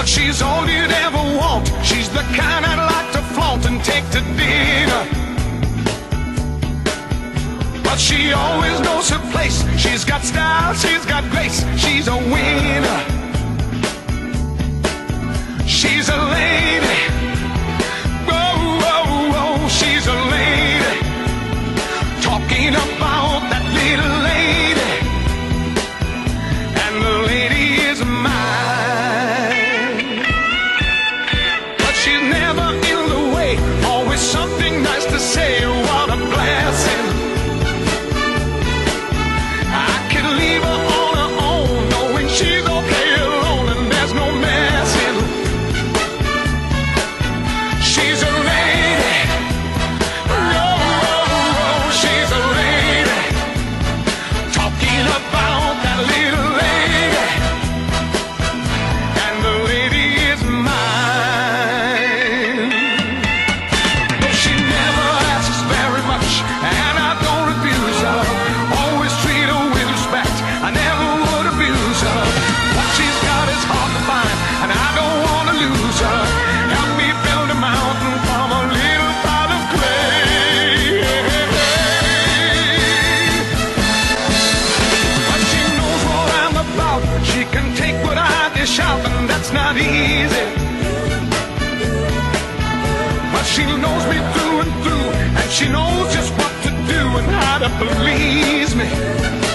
But she's all you'd ever want. She's the kind I'd like to flaunt and take to dinner. But she always knows her place. She's got style, she's got grace, she's a winner. not easy. But she knows me through and through, and she knows just what to do and how to please me.